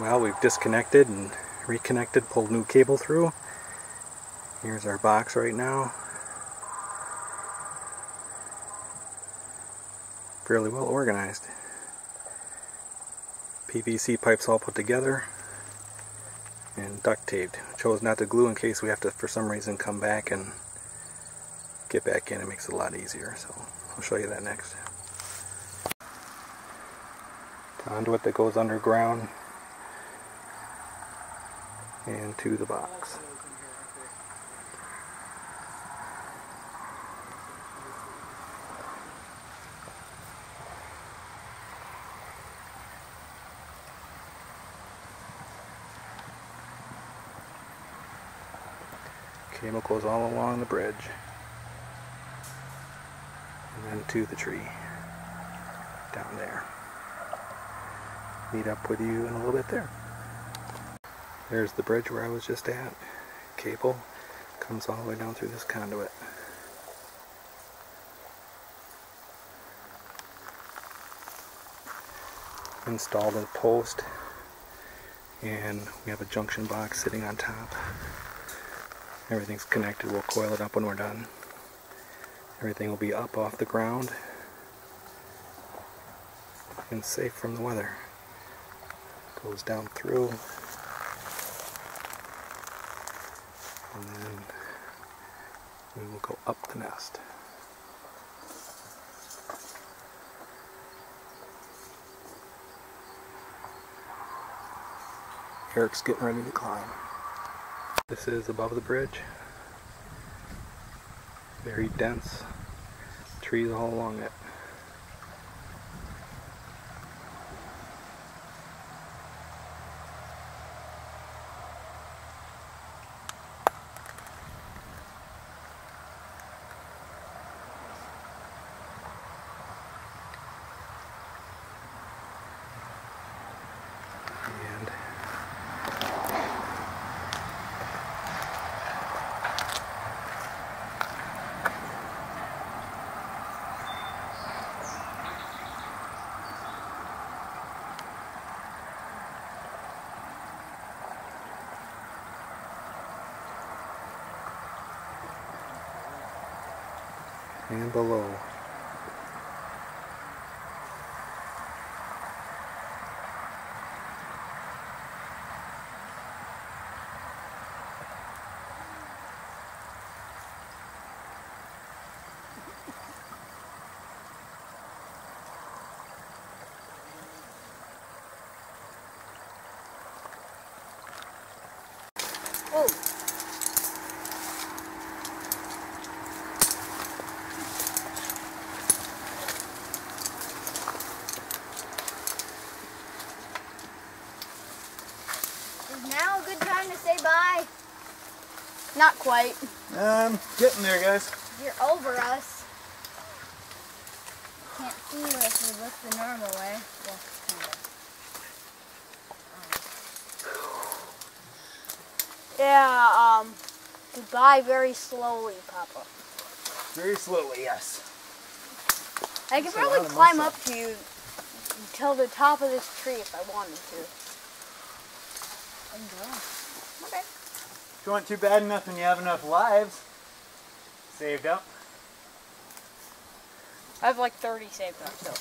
Well, we've disconnected and reconnected, pulled new cable through. Here's our box right now. Fairly well organized. PVC pipes all put together and duct taped. Chose not to glue in case we have to, for some reason, come back and get back in. It makes it a lot easier. So I'll show you that next. Conduit that goes underground and to the box. chemicals all along the bridge and then to the tree down there. Meet up with you in a little bit there. There's the bridge where I was just at. Cable comes all the way down through this conduit. Installed a post and we have a junction box sitting on top. Everything's connected. We'll coil it up when we're done. Everything will be up off the ground and safe from the weather. Goes down through and then we will go up the nest. Eric's getting ready to climb. This is above the bridge. Very dense trees all along it. And and below. Oh, is now a good time to say bye? Not quite. Um, getting there, guys. You're over us. Can't see you if we look the normal way. Well, kind of. Yeah, um, goodbye very slowly, Papa. Very slowly, yes. I could That's probably climb muscle. up to you until the top of this tree if I wanted to. Okay. If you want too bad enough and you have enough lives saved up, I have like 30 saved up, so.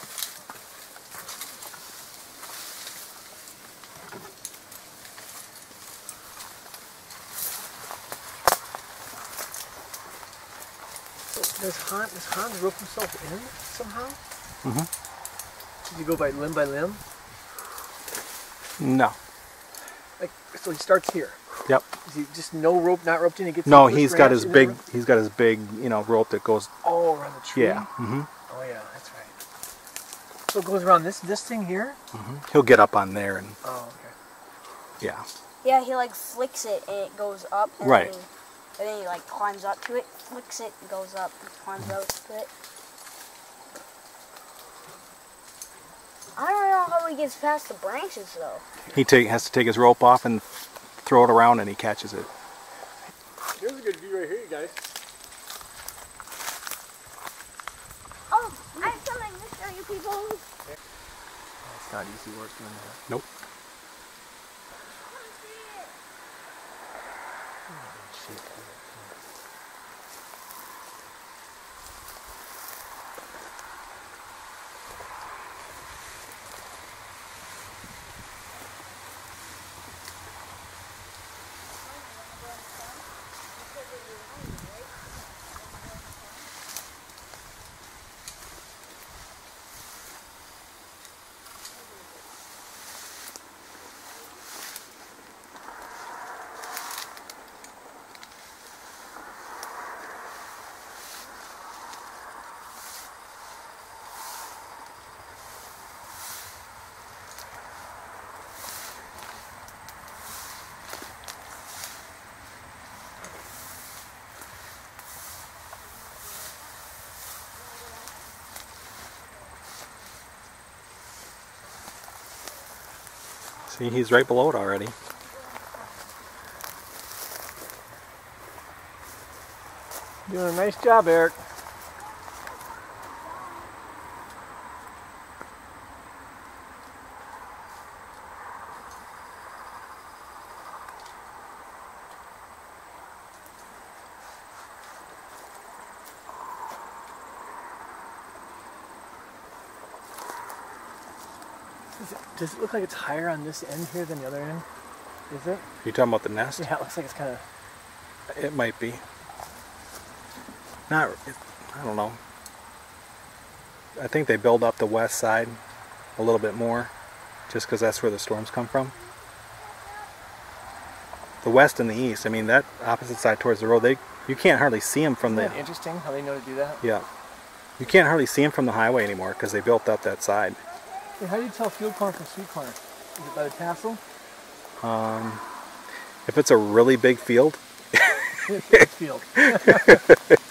Does Hans, does Hans rope himself in somehow? Mhm. Does he go by limb by limb? No. Like, so he starts here. Yep. Is he just no rope, not roped in? He gets No, the first he's got his big. then- He's got his big, you know, rope that goes. Oh, around the tree. Yeah. Mm -hmm. Oh yeah, that's right. So it goes around this this thing here. Mm -hmm. He'll get up on there and Oh, okay. yeah. Yeah, he like flicks it and it goes up. And Right. Then, and then he like climbs up to it, flicks it, and goes up, and climbs up to it. I don't know how he gets past the branches though. He take has to take his rope off and throw it around, and he catches it. Here's a good view right here, you guys. Oh, I'm something to show you people. It's not easy work doing that. Nope. See, he's right below it already. Doing a nice job, Eric. Does it, does it look like it's higher on this end here than the other end? Is it? you talking about the nest? Yeah, it looks like it's kind of. It might be. Not, it, I don't know. I think they build up the west side a little bit more, just because that's where the storms come from. The west and the east. I mean, that opposite side towards the road, they you can't hardly see them from Isn't the that interesting how they know to do that? yeah. You can't hardly see them from the highway anymore because they built up that side. Hey, how do you tell field corn from sweet corn? Is it by the tassel? Um, if it's a really big field, It's field.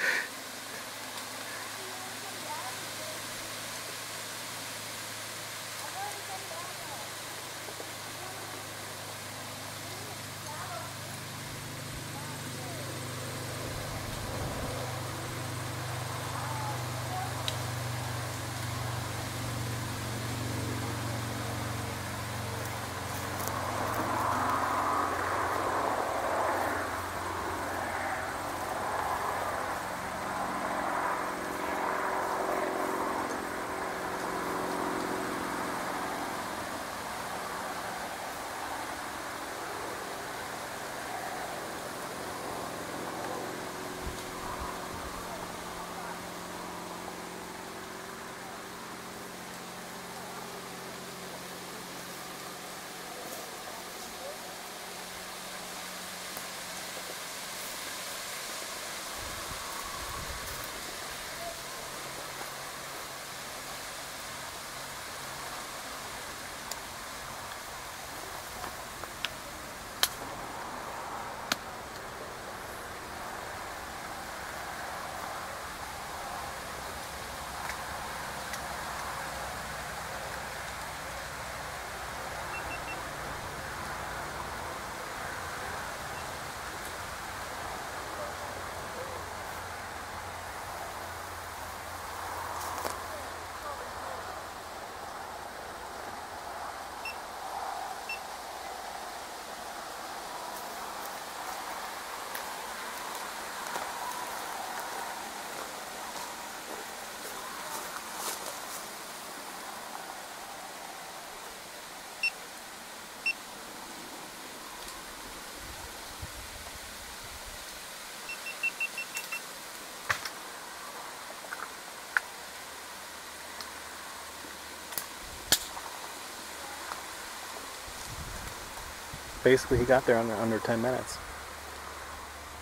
basically he got there under under 10 minutes.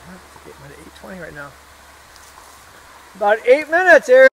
I'm at 820 right now. About eight minutes, Eric.